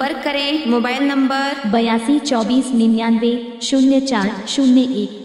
संपर्क करें mobile number बयासी चौबीस निन्यानवे शून्य चार शून्य एक।